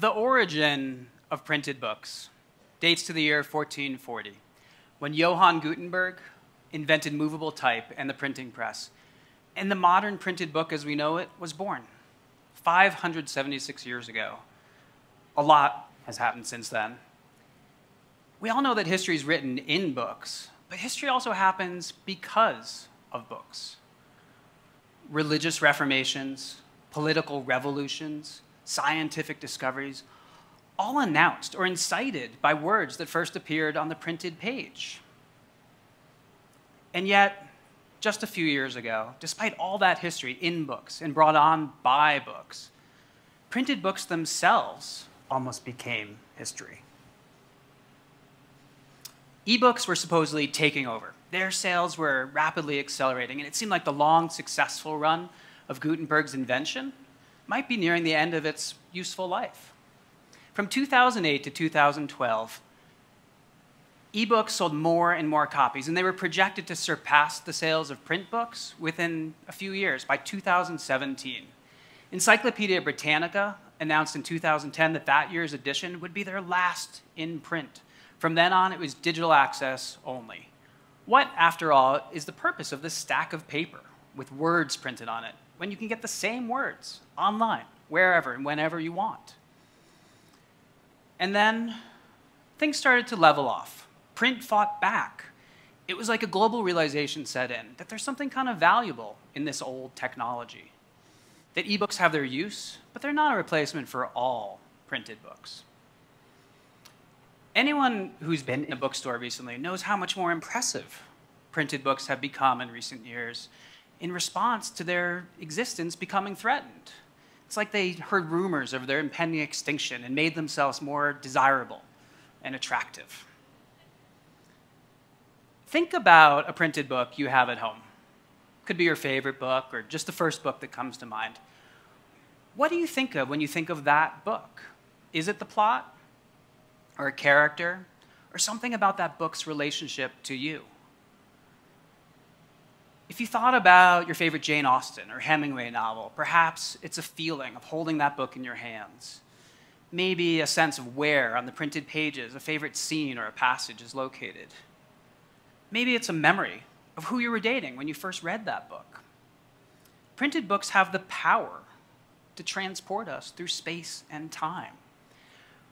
The origin of printed books dates to the year 1440, when Johann Gutenberg invented movable type and the printing press. And the modern printed book as we know it was born 576 years ago. A lot has happened since then. We all know that history is written in books, but history also happens because of books. Religious reformations, political revolutions, scientific discoveries, all announced or incited by words that first appeared on the printed page. And yet, just a few years ago, despite all that history in books and brought on by books, printed books themselves almost became history. Ebooks were supposedly taking over. Their sales were rapidly accelerating, and it seemed like the long, successful run of Gutenberg's invention might be nearing the end of its useful life. From 2008 to 2012, ebooks sold more and more copies, and they were projected to surpass the sales of print books within a few years, by 2017. Encyclopedia Britannica announced in 2010 that that year's edition would be their last in print. From then on, it was digital access only. What, after all, is the purpose of this stack of paper with words printed on it when you can get the same words online, wherever and whenever you want? And then things started to level off. Print fought back. It was like a global realization set in that there's something kind of valuable in this old technology. That ebooks have their use, but they're not a replacement for all printed books. Anyone who's been in a bookstore recently knows how much more impressive printed books have become in recent years in response to their existence becoming threatened. It's like they heard rumors of their impending extinction and made themselves more desirable and attractive. Think about a printed book you have at home. Could be your favorite book or just the first book that comes to mind. What do you think of when you think of that book? Is it the plot? Or a character? Or something about that book's relationship to you? If you thought about your favorite Jane Austen or Hemingway novel, perhaps it's a feeling of holding that book in your hands. Maybe a sense of where on the printed pages a favorite scene or a passage is located. Maybe it's a memory of who you were dating when you first read that book. Printed books have the power to transport us through space and time.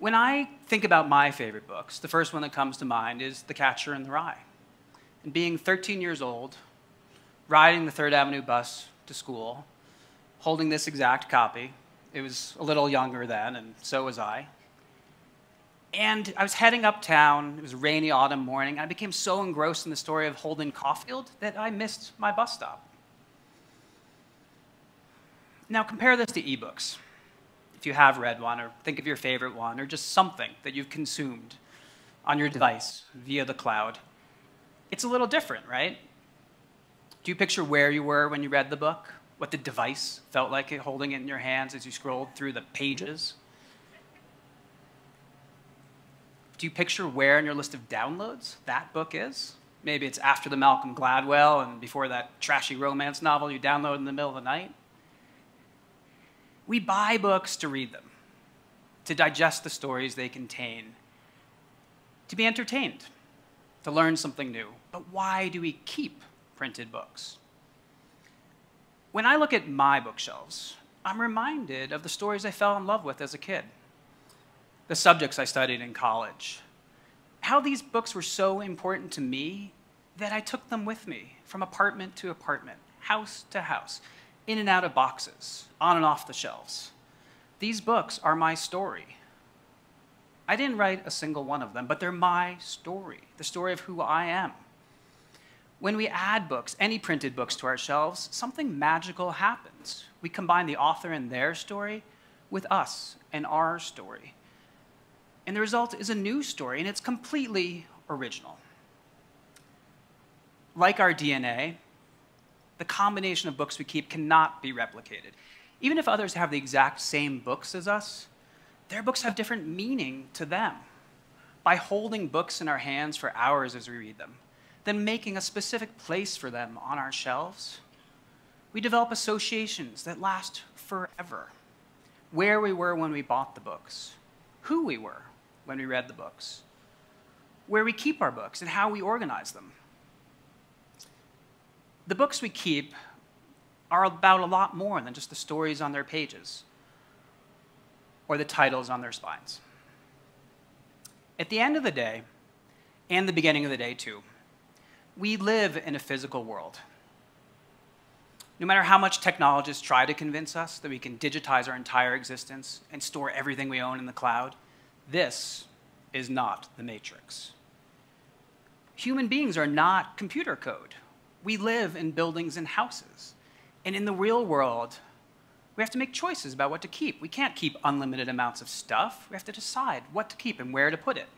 When I think about my favorite books, the first one that comes to mind is The Catcher in the Rye. And being 13 years old, riding the Third Avenue bus to school, holding this exact copy. It was a little younger then, and so was I. And I was heading uptown. It was a rainy autumn morning. And I became so engrossed in the story of Holden Caulfield that I missed my bus stop. Now, compare this to ebooks. If you have read one, or think of your favorite one, or just something that you've consumed on your device via the cloud, it's a little different, right? Do you picture where you were when you read the book? What the device felt like holding it in your hands as you scrolled through the pages? Do you picture where in your list of downloads that book is? Maybe it's after the Malcolm Gladwell and before that trashy romance novel you download in the middle of the night. We buy books to read them, to digest the stories they contain, to be entertained, to learn something new. But why do we keep printed books. When I look at my bookshelves, I'm reminded of the stories I fell in love with as a kid, the subjects I studied in college, how these books were so important to me that I took them with me from apartment to apartment, house to house, in and out of boxes, on and off the shelves. These books are my story. I didn't write a single one of them, but they're my story, the story of who I am. When we add books, any printed books to our shelves, something magical happens. We combine the author and their story with us and our story. And the result is a new story, and it's completely original. Like our DNA, the combination of books we keep cannot be replicated. Even if others have the exact same books as us, their books have different meaning to them. By holding books in our hands for hours as we read them, then making a specific place for them on our shelves. We develop associations that last forever. where we were when we bought the books, who we were when we read the books, where we keep our books, and how we organize them. The books we keep are about a lot more than just the stories on their pages or the titles on their spines. At the end of the day, and the beginning of the day too, we live in a physical world. No matter how much technologists try to convince us that we can digitize our entire existence and store everything we own in the cloud, this is not the matrix. Human beings are not computer code. We live in buildings and houses. And in the real world, we have to make choices about what to keep. We can't keep unlimited amounts of stuff. We have to decide what to keep and where to put it.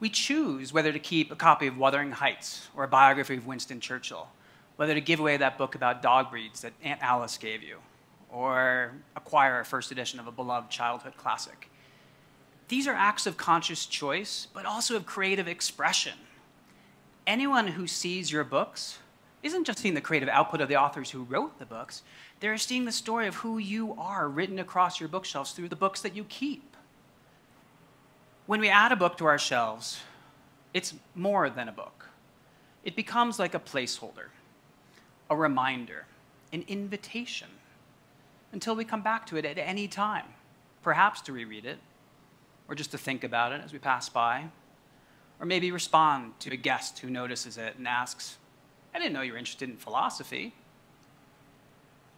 We choose whether to keep a copy of Wuthering Heights or a biography of Winston Churchill, whether to give away that book about dog breeds that Aunt Alice gave you, or acquire a first edition of a beloved childhood classic. These are acts of conscious choice, but also of creative expression. Anyone who sees your books isn't just seeing the creative output of the authors who wrote the books, they're seeing the story of who you are written across your bookshelves through the books that you keep. When we add a book to our shelves, it's more than a book. It becomes like a placeholder, a reminder, an invitation, until we come back to it at any time, perhaps to reread it, or just to think about it as we pass by, or maybe respond to a guest who notices it and asks, I didn't know you were interested in philosophy.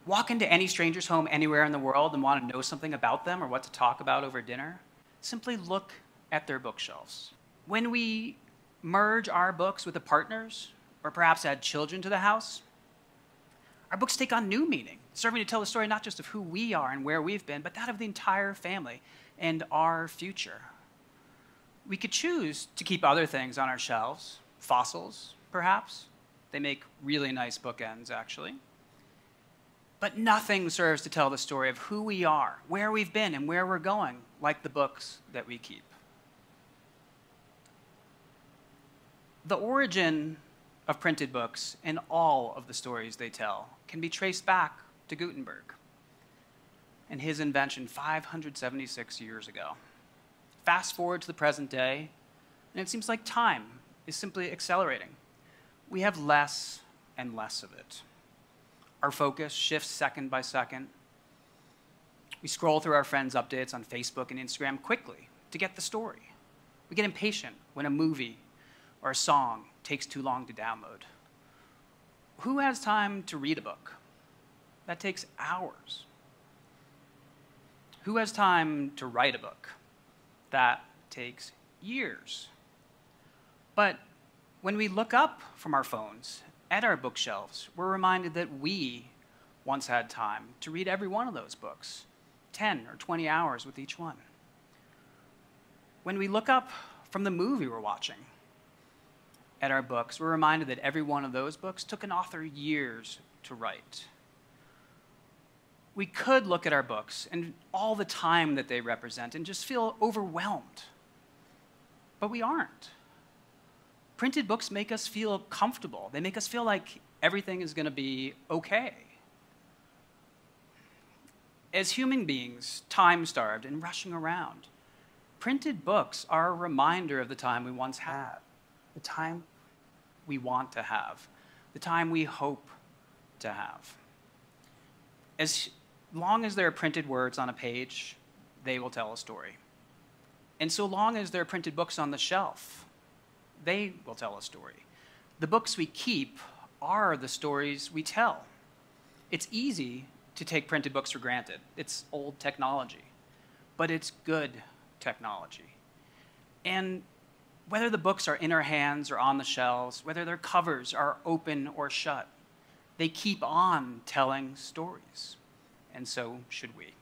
Walk into any stranger's home anywhere in the world and want to know something about them or what to talk about over dinner. Simply look at their bookshelves. When we merge our books with the partners, or perhaps add children to the house, our books take on new meaning, serving to tell the story not just of who we are and where we've been, but that of the entire family and our future. We could choose to keep other things on our shelves, fossils, perhaps, they make really nice bookends, actually. But nothing serves to tell the story of who we are, where we've been, and where we're going, like the books that we keep. The origin of printed books and all of the stories they tell can be traced back to Gutenberg and his invention 576 years ago. Fast forward to the present day, and it seems like time is simply accelerating we have less and less of it. Our focus shifts second by second. We scroll through our friends' updates on Facebook and Instagram quickly to get the story. We get impatient when a movie or a song takes too long to download. Who has time to read a book? That takes hours. Who has time to write a book? That takes years. But when we look up from our phones at our bookshelves, we're reminded that we once had time to read every one of those books, 10 or 20 hours with each one. When we look up from the movie we're watching at our books, we're reminded that every one of those books took an author years to write. We could look at our books and all the time that they represent and just feel overwhelmed, but we aren't printed books make us feel comfortable. They make us feel like everything is going to be okay. As human beings, time starved and rushing around, printed books are a reminder of the time we once had, the time we want to have, the time we hope to have. As long as there are printed words on a page, they will tell a story. And so long as there are printed books on the shelf, they will tell a story. The books we keep are the stories we tell. It's easy to take printed books for granted. It's old technology, but it's good technology. And whether the books are in our hands or on the shelves, whether their covers are open or shut, they keep on telling stories. And so should we.